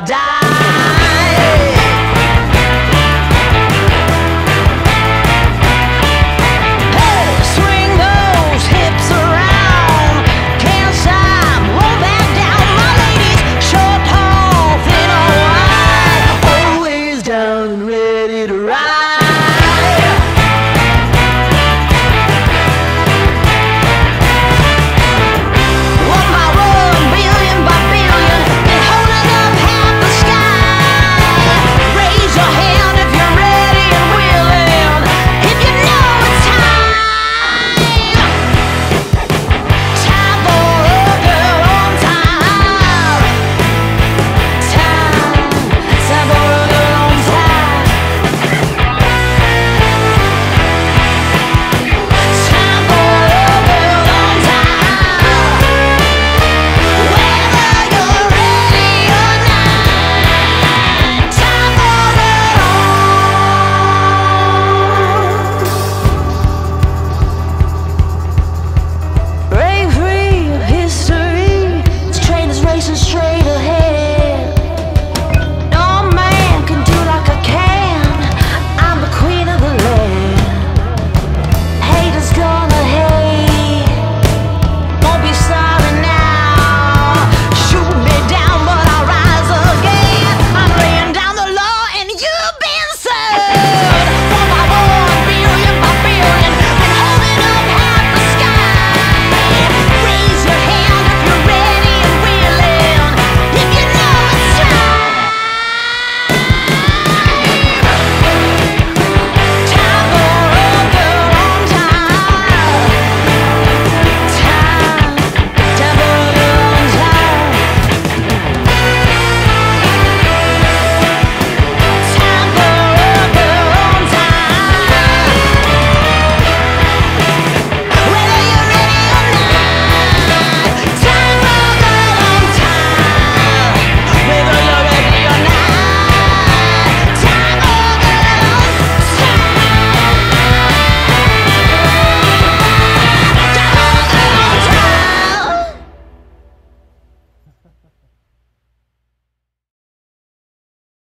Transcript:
die.